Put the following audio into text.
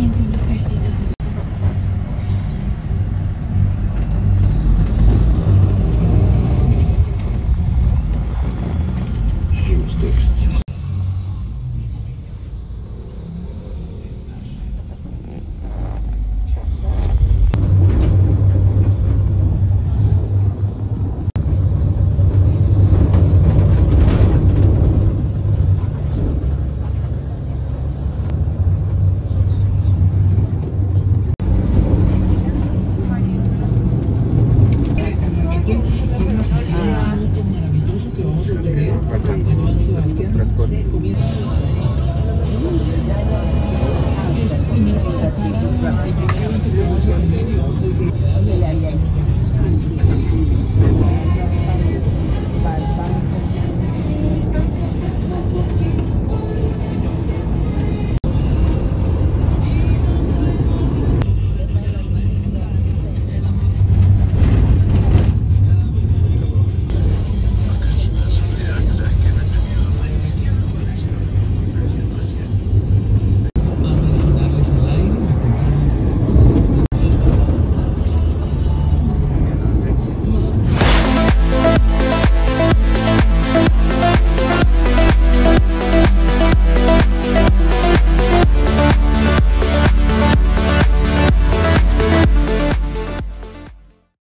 Спасибо. con comienzo.